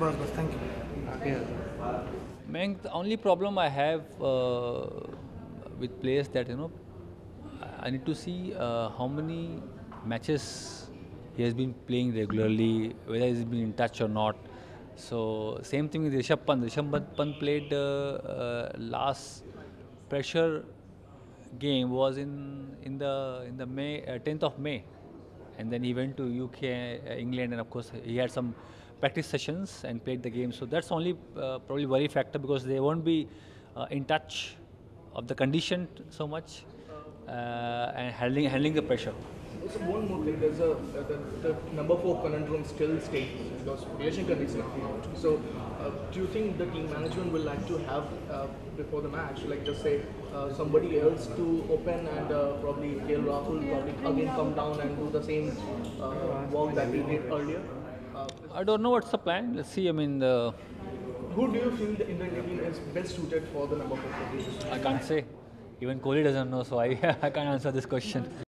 बस बस thank you Mayank, the only problem I have uh, with players that you know, I need to see uh, how many matches he has been playing regularly, whether he's been in touch or not. So same thing with Rishabh Pant. Played uh, last pressure game was in in the in the May 10th of May and then he went to UK, uh, England, and of course he had some practice sessions and played the game. So that's only uh, probably worry factor because they won't be uh, in touch of the condition so much uh, and handling handling the pressure. So one more thing, there's a uh, the, the number four conundrum still stays because Vijay Shankar is now out. So uh, do you think the team management will like to have uh, before the match, like just say uh, somebody else to open and uh, probably KL Rahul probably again come down and do the same uh, work that he did earlier? Uh, I don't know what's the plan. Let's see. I mean, the, who do you feel the Indian team is best suited for the number four position? I can't say. Even Kohli doesn't know, so I, I can't answer this question.